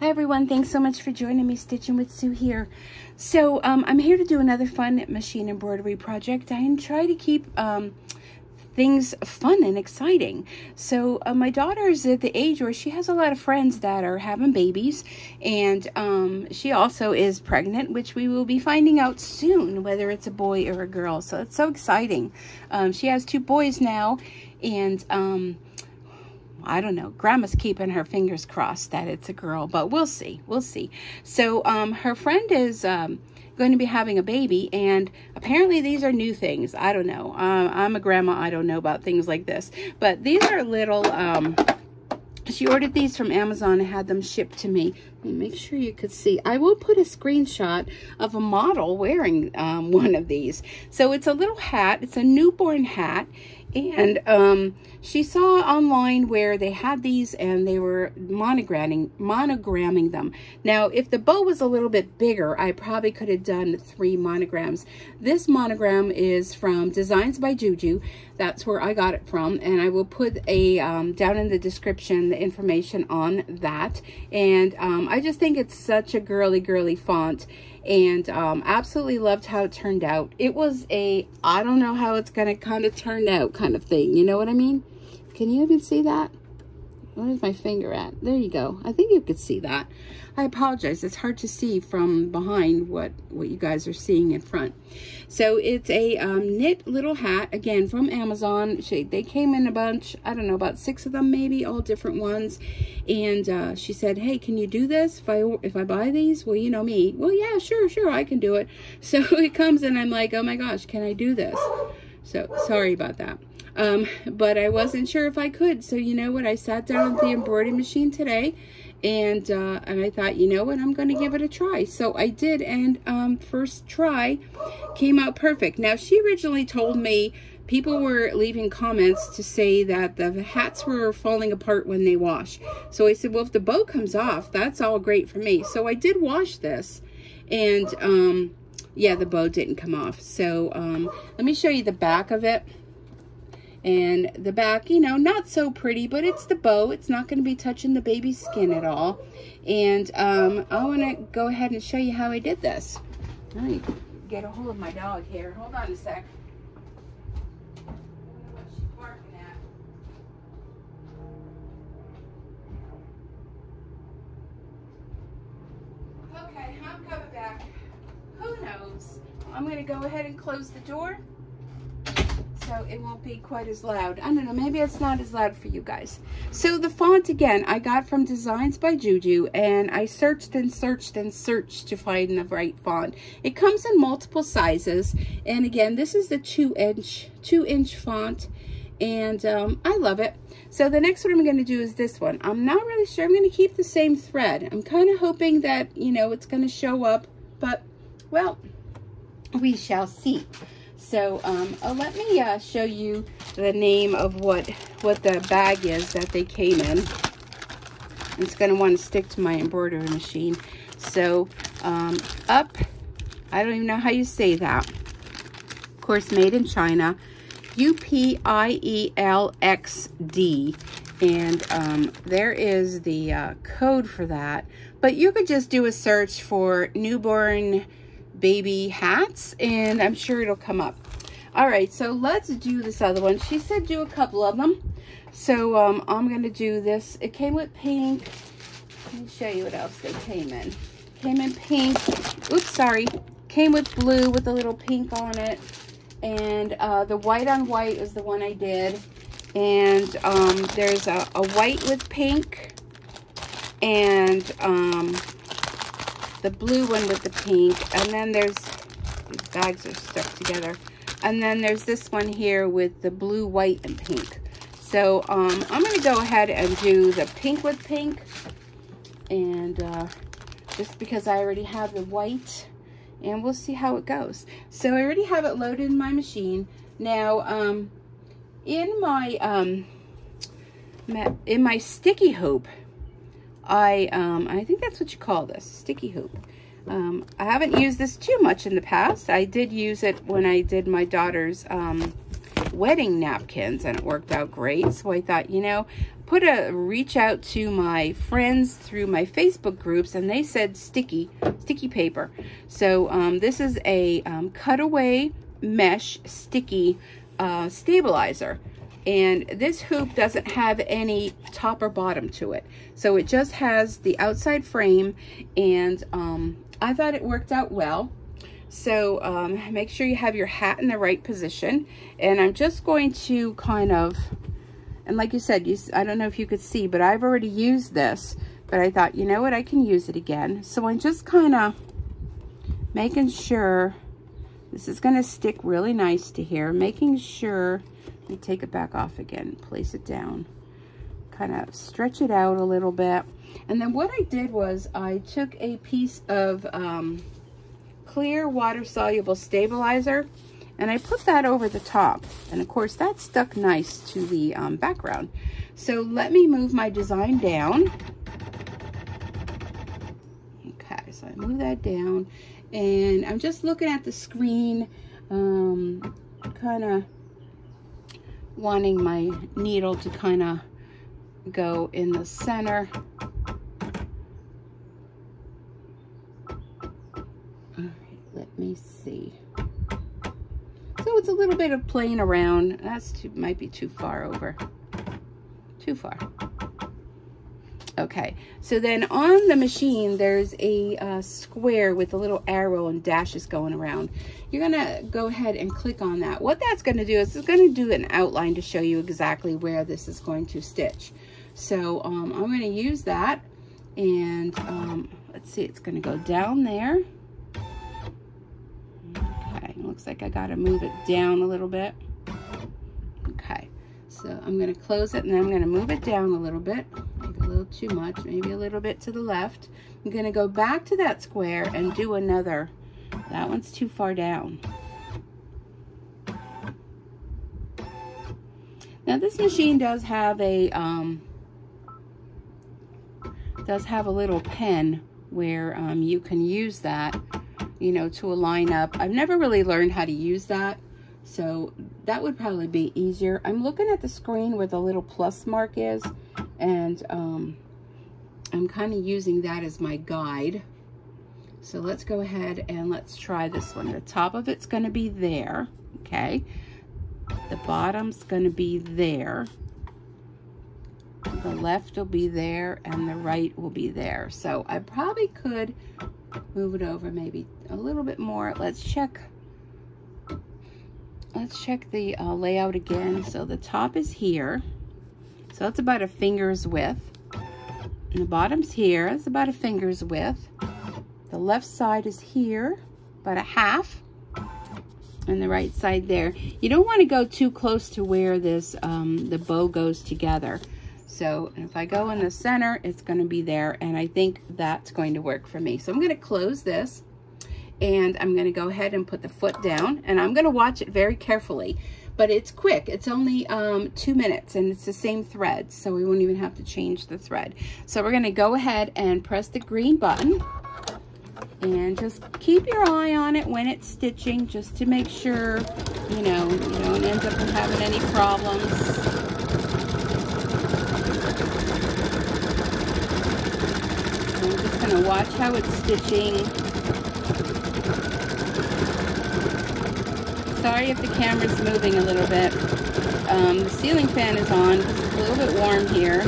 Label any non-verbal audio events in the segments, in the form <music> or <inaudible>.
Hi everyone, thanks so much for joining me Stitching with Sue here. So um, I'm here to do another fun machine embroidery project. I try to keep um, things fun and exciting. So uh, my daughter is at the age where she has a lot of friends that are having babies and um, she also is pregnant, which we will be finding out soon, whether it's a boy or a girl. So it's so exciting. Um, she has two boys now and um, I don't know. Grandma's keeping her fingers crossed that it's a girl, but we'll see. We'll see. So um, her friend is um, going to be having a baby, and apparently these are new things. I don't know. Uh, I'm a grandma. I don't know about things like this. But these are little... Um, she ordered these from Amazon and had them shipped to me. Make sure you could see. I will put a screenshot of a model wearing um, <laughs> one of these. So it's a little hat. It's a newborn hat and um, she saw online where they had these and they were monogramming, monogramming them. Now, if the bow was a little bit bigger, I probably could have done three monograms. This monogram is from Designs by Juju. That's where I got it from. And I will put a um, down in the description the information on that. And um, I just think it's such a girly, girly font and um, absolutely loved how it turned out. It was a, I don't know how it's going to kind of turn out kind of thing. You know what I mean? Can you even see that? Where's my finger at? There you go. I think you could see that. I apologize. It's hard to see from behind what, what you guys are seeing in front. So it's a um, knit little hat, again, from Amazon. They came in a bunch, I don't know, about six of them maybe, all different ones. And uh, she said, hey, can you do this if I, if I buy these? Well, you know me. Well, yeah, sure, sure, I can do it. <laughs> So it comes and I'm like, oh my gosh, can I do this? So sorry about that. Um, but I wasn't sure if I could. So you know what? I sat down at the embroidery machine today and uh, and I thought, you know what, I'm going to give it a try. So I did, and um, first try came out perfect. Now, she originally told me people were leaving comments to say that the hats were falling apart when they wash. So I said, well, if the bow comes off, that's all great for me. So I did wash this, and um, yeah, the bow didn't come off. So um, let me show you the back of it. And the back, you know, not so pretty, but it's the bow. It's not going to be touching the baby's skin at all. And um, I want to go ahead and show you how I did this. Let me get a hold of my dog here. Hold on a sec. Okay, I'm coming back. Who knows? I'm going to go ahead and close the door so it won't be quite as loud. I don't know, maybe it's not as loud for you guys. So the font, again, I got from Designs by Juju, and I searched and searched and searched to find the right font. It comes in multiple sizes, and again, this is the two inch, two inch font, and um, I love it. So the next one I'm going to do is this one. I'm not really sure. I'm going to keep the same thread. I'm kind of hoping that, you know, it's going to show up, but, well, we shall see. So um, uh, let me uh, show you the name of what, what the bag is that they came in. It's going to want to stick to my embroidery machine. So um, up, I don't even know how you say that. Of course, made in China. U-P-I-E-L-X-D. And um, there is the uh, code for that. But you could just do a search for newborn baby hats and I'm sure it'll come up. All right, so let's do this other one. She said do a couple of them. So um, I'm to do this. It came with pink. Let me show you what else they came in. Came in pink. Oops, sorry. Came with blue with a little pink on it. And uh, the white on white is the one I did. And um, there's a, a, white with pink. And um, the blue one with the pink. And then there's, these bags are stuck together. And then there's this one here with the blue, white, and pink. So um, I'm going to go ahead and do the pink with pink. And uh, just because I already have the white. And we'll see how it goes. So I already have it loaded in my machine. Now, um, in my um, in my sticky hoop, I um, I think that's what you call this, sticky hoop. Um, I haven't used this too much in the past. I did use it when I did my daughter's um, wedding napkins and it worked out great. So I thought, you know, put a reach out to my friends through my Facebook groups and they said sticky, sticky paper. So um, this is a um, cutaway mesh sticky uh, stabilizer. And this hoop doesn't have any top or bottom to it. So it just has the outside frame and um, I thought it worked out well. So um, make sure you have your hat in the right position. And I'm just going to kind of and like you said, you, I don't know if you could see, but I've already used this. But I thought, you know what, I can use it again. So I'm just kind of making sure this is going to stick really nice to here. Making sure, me take it back off again, place it down. Kind of stretch it out a little bit. And then what I did was I took a piece of um, clear water-soluble stabilizer and I put that over the top. And of course that stuck nice to the um, background. So let me move my design down. Okay, so I move that down and I'm just looking at the screen, um, kind of wanting my needle to kind of go in the center. All right, let me see. So it's a little bit of playing around. That's too, might be too far over. Too far. Okay, so then on the machine, there's a uh, square with a little arrow and dashes going around. You're gonna go ahead and click on that. What that's gonna do is it's gonna do an outline to show you exactly where this is going to stitch. So um, I'm gonna use that and um, let's see, it's gonna go down there Okay, looks like I got to move it down a little bit. Okay, so I'm to close it and then I'm to move it down a little bit. Little too much, maybe a little bit to the left. I'm to go back to that square and do another. That one's too far down. Now this machine does have a um, does have a little pen where um, you can use that you know, to align up. I've never really learned how to use that. So that would probably be easier. I'm looking at the screen where the little plus mark is. And um, I'm kind of using that as my guide. So let's go ahead and let's try this one. The top of it's going to be there. Okay. The bottom's going to be there. The left will be there and the right will be there. So I probably could move it over maybe a little bit more. Let's check. Let's check the uh, layout again. So the top is here. So that's about a finger's width. And the bottom's here. It's about a finger's width. The left side is here, about a half. And the right side there. You don't want to go too close to where this um, the bow goes together. So if I go in the center, it's going to be there. And I think that's going to work for me. So I'm going to close this. And I'm going to go ahead and put the foot down. And I'm going to watch it very carefully. But it's quick. It's only um, two minutes. And it's the same thread. So we won't even have to change the thread. So we're going to go ahead and press the green button. And just keep your eye on it when it's stitching. Just to make sure, you know, you don't end up having any problems. I'm just to watch how it's stitching. Sorry if the camera's moving a little bit. Um, the ceiling fan is on it's a little bit warm here.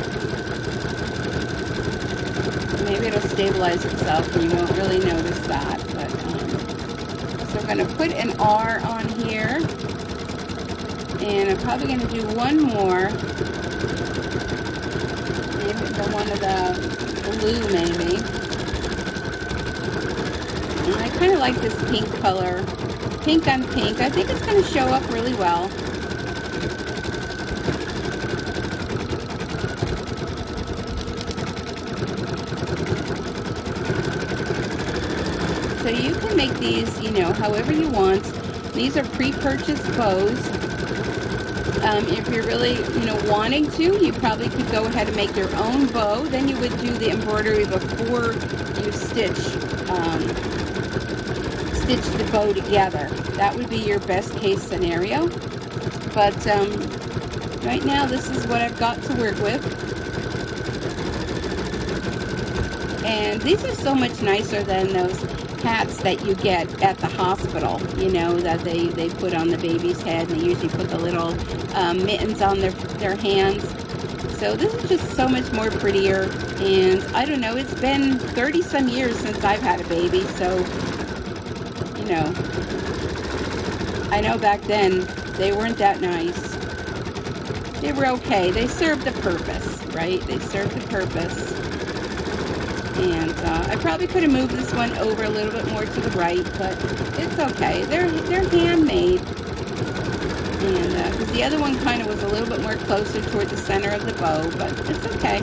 Maybe it'll stabilize itself and you won't really notice that. But um, So I'm going to put an R on here. And I'm probably going to do one more. Maybe for one of the blue maybe. I kind of like this pink color. Pink on pink. I think it's going to show up really well. So you can make these, you know, however you want. These are pre-purchased bows. Um, if you're really, you know, wanting to, you probably could go ahead and make your own bow. Then you would do the embroidery before you stitch um, stitch the bow together. That would be your best case scenario. But um, right now this is what I've got to work with. And these are so much nicer than those hats that you get at the hospital, you know, that they, they put on the baby's head. And they usually put the little um, mittens on their, their hands. So this is just so much more prettier. And I don't know, it's been 30 some years since I've had a baby. So, know, I know back then they weren't that nice. They were okay. They served the purpose, right? They served the purpose. And uh, I probably could have moved this one over a little bit more to the right, but it's okay. They're, they're handmade. And because uh, the other one kind of was a little bit more closer toward the center of the bow, but it's okay.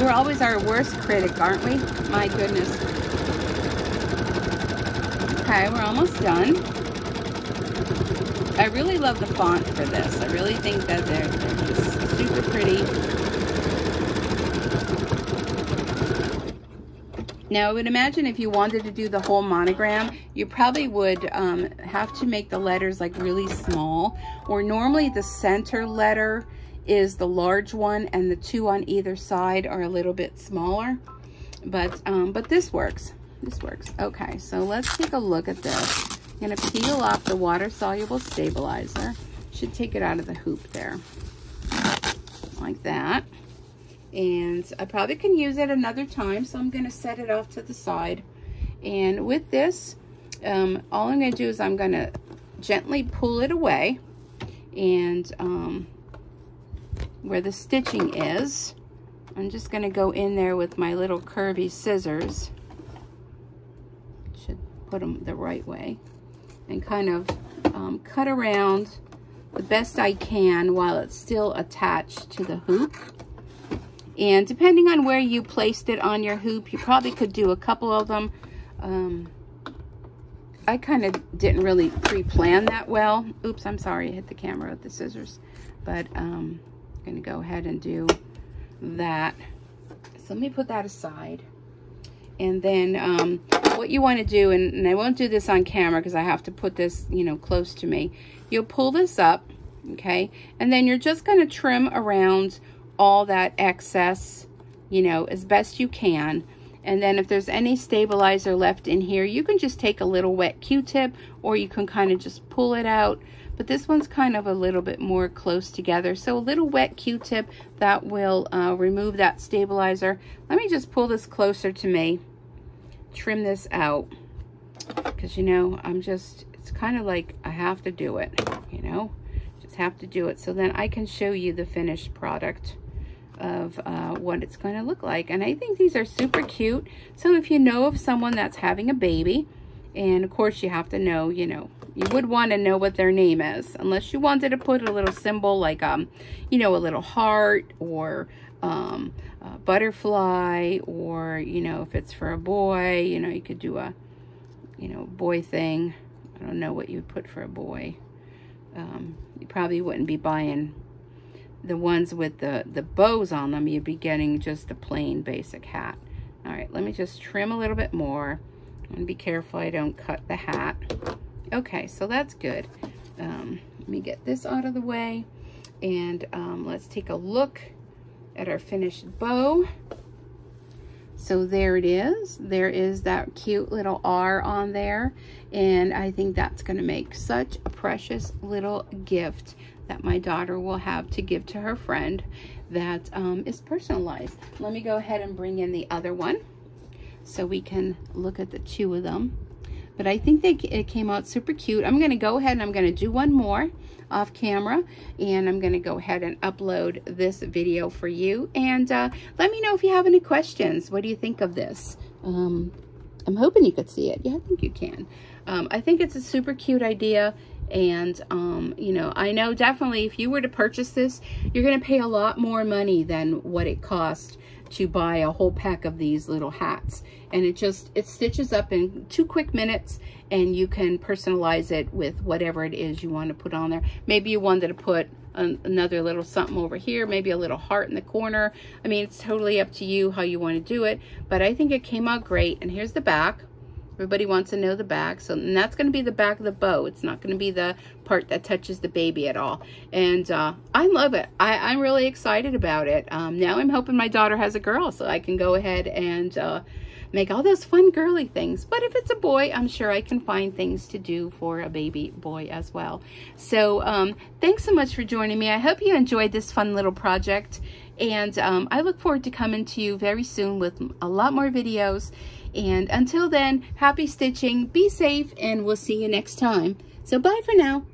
We're always our worst critic, aren't we? My goodness. Okay, we're almost done. I really love the font for this. I really think that they're, they're just super pretty. Now, I would imagine if you wanted to do the whole monogram, you probably would um, have to make the letters like really small. Or normally the center letter is the large one and the two on either side are a little bit smaller. But, um, but this works. This works. Okay, so let's take a look at this. I'm going to peel off the water-soluble stabilizer. Should take it out of the hoop there. Like that and I probably can use it another time so I'm going to set it off to the side and with this um, all I'm going to do is I'm going to gently pull it away and um, where the stitching is I'm just going to go in there with my little curvy scissors put them the right way and kind of um, cut around the best I can while it's still attached to the hoop and depending on where you placed it on your hoop, you probably could do a couple of them. Um, I kind of didn't really pre-plan that well. Oops, I'm sorry, I hit the camera with the scissors. But um, I'm going to go ahead and do that. So let me put that aside. And then um, what you want to do, and, and I won't do this on camera because I have to put this, you know, close to me. You'll pull this up, okay? And then you're just going to trim around all that excess, you know, as best you can. And then if there's any stabilizer left in here, you can just take a little wet Q-tip or you can kind of just pull it out. But this one's kind of a little bit more close together. So a little wet Q-tip that will uh, remove that stabilizer. Let me just pull this closer to me. Trim this out. Because, you know, I'm just, it's kind of like I have to do it, you know. Just have to do it. So then I can show you the finished product of uh, what it's going to look like. And I think these are super cute. So if you know of someone that's having a baby, and of course you have to know, you know, you would want to know what their name is. Unless you wanted to put a little symbol like, um, you know, a little heart or um, butterfly or, you know, if it's for a boy, you know, you could do a, you know, boy thing. I don't know what you would put for a boy. Um, you probably wouldn't be buying the ones with the, the bows on them, you'd be getting just a plain basic hat. All right, let me just trim a little bit more and be careful I don't cut the hat. Okay, so that's good. Um, let me get this out of the way and um, let's take a look at our finished bow. So there it is. There is that cute little R on there. And I think that's going to make such a precious little gift that my daughter will have to give to her friend that um, is personalized. Let me go ahead and bring in the other one so we can look at the two of them. But I think they, it came out super cute. I'm going to go ahead and I'm going to do one more off camera and I'm going to go ahead and upload this video for you. And uh, let me know if you have any questions. What do you think of this? Um, I'm hoping you could see it. Yeah, I think you can. Um, I think it's a super cute idea. And, um, you know, I know definitely if you were to purchase this, you're going to pay a lot more money than what it cost to buy a whole pack of these little hats. And it just, it stitches up in two quick minutes and you can personalize it with whatever it is you want to put on there. Maybe you wanted to put an, another little something over here, maybe a little heart in the corner. I mean, it's totally up to you how you want to do it, but I think it came out great. And here's the back Everybody wants to know the back. So and that's going to be the back of the bow. It's not going to be the part that touches the baby at all. And uh, I love it. I, am really excited about it. Um, now I'm hoping my daughter has a girl so I can go ahead and uh, make all those fun girly things. But if it's a boy, I'm sure I can find things to do for a baby boy as well. So um, thanks so much for joining me. I hope you enjoyed this fun little project. And um, I look forward to coming to you very soon with a lot more videos. And until then, happy stitching, be safe, and we'll see you next time. So bye for now.